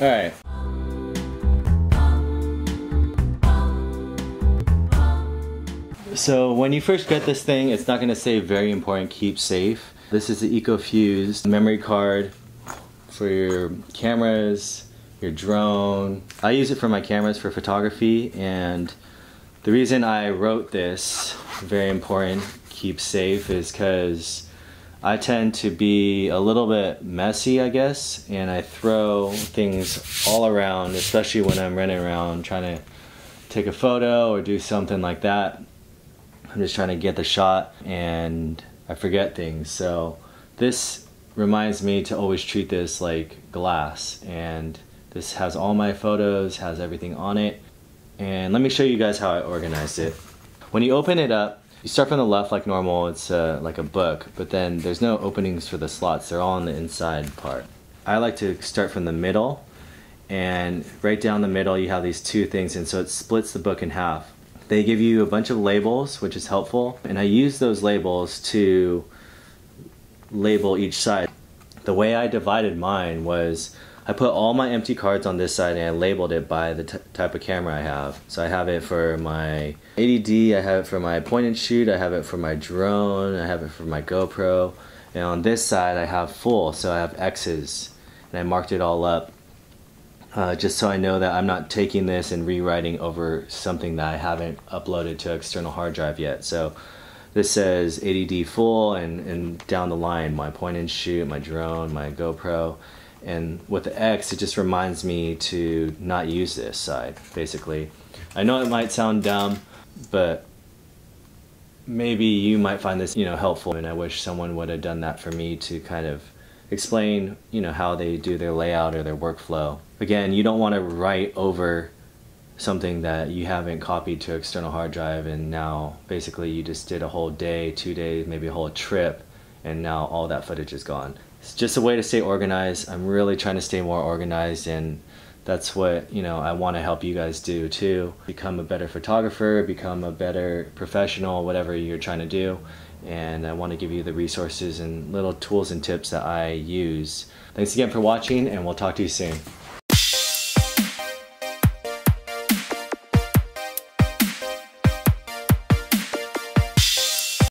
All right. So when you first get this thing, it's not gonna say very important, keep safe. This is the EcoFuse memory card for your cameras, your drone. I use it for my cameras for photography and the reason I wrote this, very important, keep safe, is because I tend to be a little bit messy, I guess, and I throw things all around, especially when I'm running around trying to take a photo or do something like that. I'm just trying to get the shot and I forget things. So this reminds me to always treat this like glass and this has all my photos, has everything on it. And let me show you guys how I organized it. When you open it up, you start from the left like normal, it's uh, like a book, but then there's no openings for the slots, they're all on the inside part. I like to start from the middle and right down the middle you have these two things and so it splits the book in half. They give you a bunch of labels, which is helpful, and I use those labels to label each side. The way I divided mine was I put all my empty cards on this side and I labeled it by the type of camera I have. So I have it for my 80D, I have it for my point and shoot, I have it for my drone, I have it for my GoPro. And on this side I have full, so I have X's. And I marked it all up uh, just so I know that I'm not taking this and rewriting over something that I haven't uploaded to external hard drive yet. So this says 80D full and, and down the line my point and shoot, my drone, my GoPro. And with the X, it just reminds me to not use this side, basically. I know it might sound dumb, but maybe you might find this, you know, helpful. And I wish someone would have done that for me to kind of explain, you know, how they do their layout or their workflow. Again, you don't want to write over something that you haven't copied to external hard drive and now basically you just did a whole day, two days, maybe a whole trip and now all that footage is gone. It's just a way to stay organized. I'm really trying to stay more organized and that's what, you know, I want to help you guys do too. Become a better photographer, become a better professional, whatever you're trying to do and I want to give you the resources and little tools and tips that I use. Thanks again for watching and we'll talk to you soon.